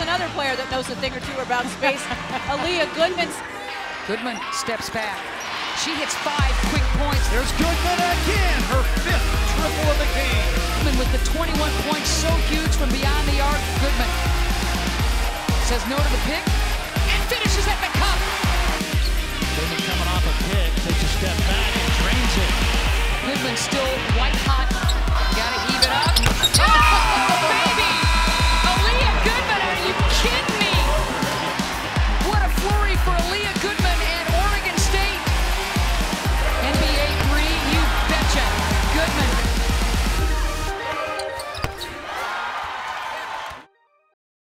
Another player that knows a thing or two about space. Aleah Goodman. Goodman steps back. She hits five quick points. There's Goodman again, her fifth triple of the game. Goodman with the 21 points, so huge from beyond the arc. Goodman says no to the pick and finishes at the cup. Goodman coming off a pick, takes a step back and drains it. Goodman still white hot